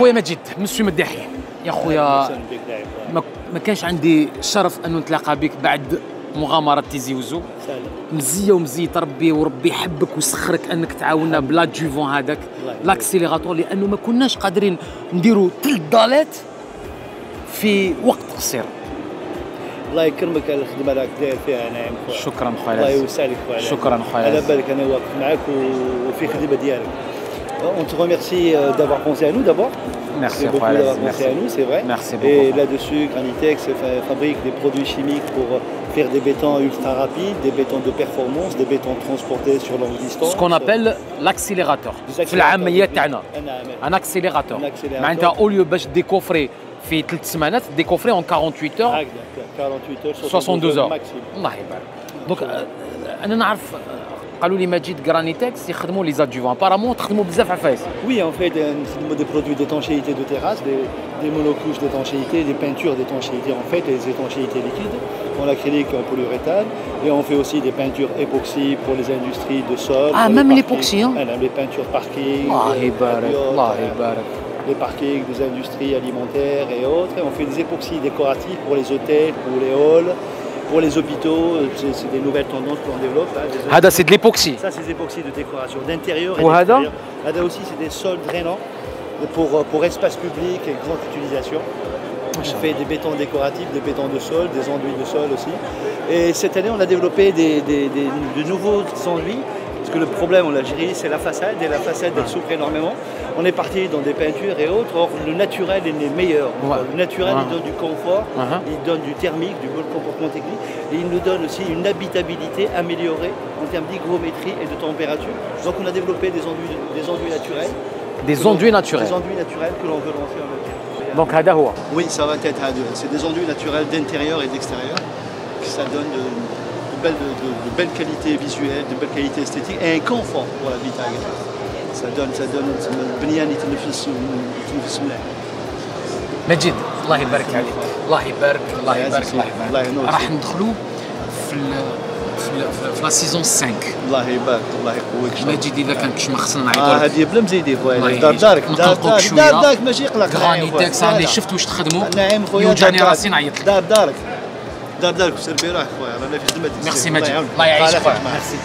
خويا مجيد مسيو مداحي. يا خويا ما, ما كانش عندي الشرف أنه نتلاقى بك بعد مغامرة تيزي وزو. مزية ومزيه ربي وربي يحبك ويسخرك أنك تعاوننا بلا جوفون هذاك. لاكسيليغاتور لأنه ما كناش قادرين نديروا ثلاث ضالات في وقت قصير. الله يكرمك على الخدمة راك داير فيها نعم خويا. شكرا خويا الله. يوسع لك خويا شكرا خويا على. بالك أنا واقف معاك وفي خدمة ديالك. On te remercie euh, d'avoir pensé à nous d'abord. Merci C'est beaucoup خويا d'avoir العزيز. pensé à nous, c'est vrai. Merci Et beaucoup. là-dessus, Granitex fa- fabrique des produits chimiques pour euh, faire des bétons ultra rapides, des bétons de performance, des bétons transportés sur longue distance. Ce qu'on appelle l'accélérateur في العاميه تاعنا ان اكسيليغاتور Un accélérateur. معناتها اوليو باش ديكوفري في ثلاث سمانات ديكوفري اون 48 اور هكذا 48 heures 72 اور maximum. الله يبارك دونك آه، انا نعرف آه، قالوا لي مجيد غرانيتكس يخدموا لي زادجوفون ابارامون تخدموا بزاف عفايس Oui, en fait, euh, nous faisons des produits d'étanchéité de terrasse, des, des monocouches d'étanchéité, des peintures d'étanchéité en fait, et des étanchéités liquides en acrylique et en polyuréthane. Et on fait aussi des peintures époxy pour les industries de sol. Ah, pour les même parkings. l'époxy, hein Voilà, Les peintures parking, الله euh, يبارك pavillons, الله voilà, يبارك les parkings des industries alimentaires et autres. Et on fait des époxys décoratifs pour les hôtels, pour les halls, pour les hôpitaux, euh, c'est des nouvelles tendances qu'on développe. Hein, Hada, c'est de l'époxy. Ça, c'est des époxy de décoration d'intérieur et Hada Hada aussi, c'est des sols drainants pour, euh, pour espace public et grande utilisation. Ah, on fait des bétons décoratifs, des bétons de sol, des enduits de sol aussi. Et cette année, on a développé des, de nouveaux enduits parce que le problème en Algérie, c'est la façade, et la façade, elle souffre énormément. On est parti dans des peintures et autres, or le naturel est meilleur. Le naturel, il donne du confort, uh-huh. il donne du thermique, du bon comportement technique, et il nous donne aussi une habitabilité améliorée en termes d'hygrométrie et de température. Donc on a développé des enduits, naturels. Des enduits naturels Des enduits naturels que l'on veut lancer en Algérie. Donc Hadahoua Oui, ça va être Hadahoua. C'est des enduits naturels d'intérieur et d'extérieur, ça donne euh, belles, de, de- belles qualités visuelles, de belles qualités esthétiques et un confort pour l'habitat. Ça donne, ça donne بنيان يتنفس يتنفس مليح. مجيد الله يبارك عليك الله يبارك الله يبارك. الله يبارك راح. ندخلوا في في لا سيزون 5 الله يبارك الله يقويك. مجيد اذا كان كش ما خصنا نعيطوا لك هذه بلا مزيدي خويا. دار دارك دار دارك. دار دارك ماشي يقلق خويا. تاكس. شفت واش تخدموا نعم خويا يوجعني راسي. نعيط دار دارك دار دارك وسير بيراك خويا رانا في خدمتي ميرسي مجيد يعاونك. الله يعيشك خويا. ميرسي